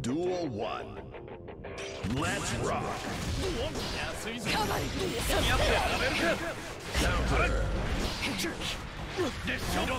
Duel 1. Let's rock! Counter! Counter! Counter! Counter!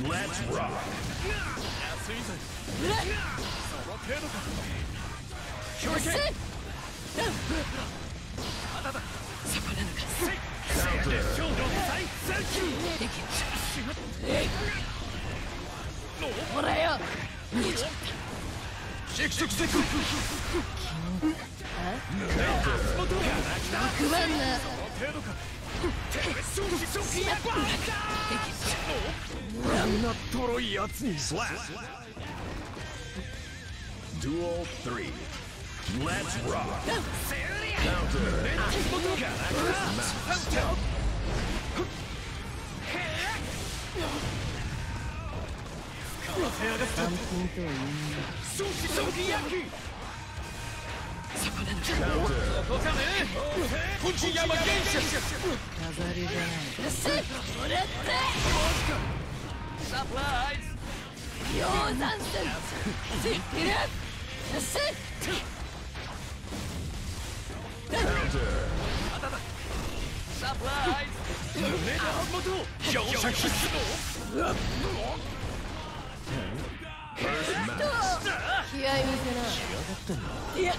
Let's rock. 安いぞうらその程度かせまだだそこなのか Counter. 超の再戦士できほらよシェクシェクシェク足元不安な程度かんなとろいやつに Slap. Duel 3. Let's rock. Counter. 足元がせやがち山原始飾りじゃないせもらっサプライズて鷹山戦せいるせ Counter. サプライズ胸の足元乗車必須の気合い見せないや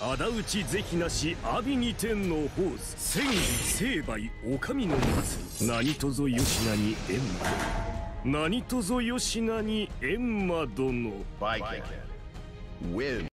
仇討ち是非なし阿炎に天の宝珠千里成敗お上の祭り。何とぞよしなに閻魔。何とぞよしなに閻魔殿バイキン。グ